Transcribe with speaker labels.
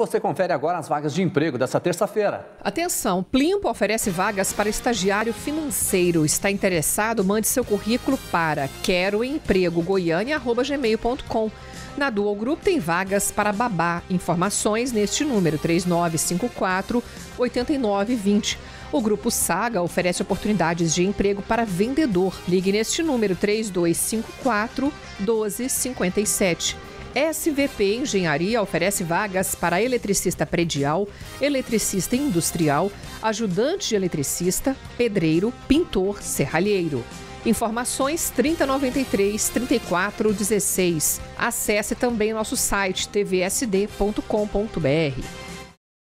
Speaker 1: você confere agora as vagas de emprego dessa terça-feira.
Speaker 2: Atenção, Plimpo oferece vagas para estagiário financeiro. Está interessado? Mande seu currículo para queroempregogoiania.gmail.com. Na Dual Group tem vagas para babá. Informações neste número 3954 8920. O Grupo Saga oferece oportunidades de emprego para vendedor. Ligue neste número 3254 1257. SVP Engenharia oferece vagas para eletricista predial, eletricista industrial, ajudante de eletricista, pedreiro, pintor, serralheiro. Informações 3093 3416. Acesse também nosso site tvsd.com.br.